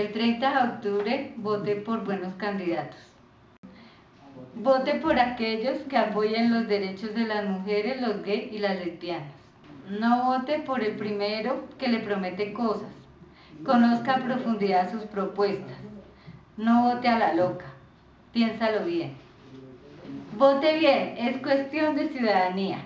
El 30 de octubre vote por buenos candidatos. Vote por aquellos que apoyen los derechos de las mujeres, los gays y las lesbianas. No vote por el primero que le promete cosas. Conozca a profundidad sus propuestas. No vote a la loca. Piénsalo bien. Vote bien, es cuestión de ciudadanía.